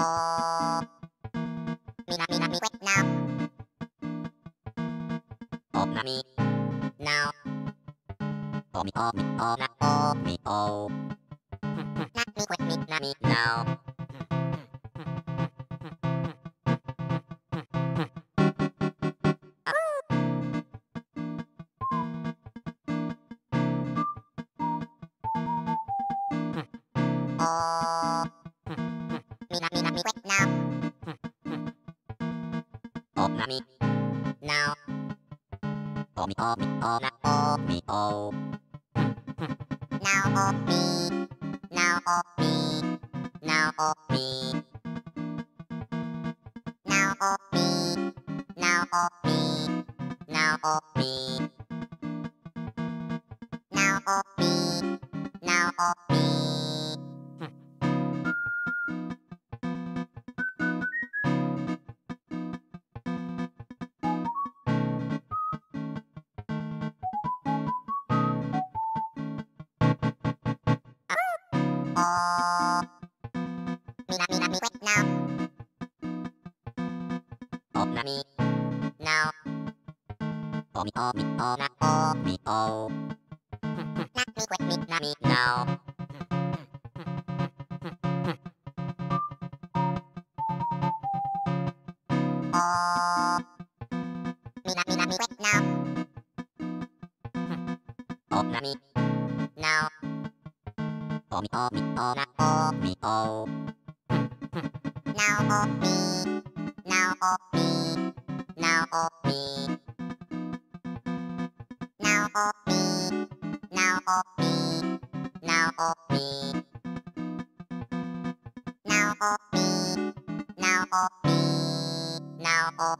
Oh. Mira, mira, mi quick now. Oh, na mi. Now. Oh, mi, oh, mi, oh, na, oh, mi, oh. Na, mi quick, mi, na, mi, now. Oh. Oh. Now. Oh, me, oh, me, oh, na, oh, me, oh. Now oh me. Now oh me. Now oh me. Now oh me. Now oh me. Now oh me. Now oh me. Now oh me. Mina, mina, me quick now. Oh, me. Oh, me, oh, oh, na, oh, me, oh. Not quick me. Na now. Oh. Mina, mina, me quick now. Oh, na. Now. Oh, me, oh, me, oh, na, oh, me, oh now OP, now OP, now OP. Now OP, now OP, now OP. Now OP, now OP, now OP.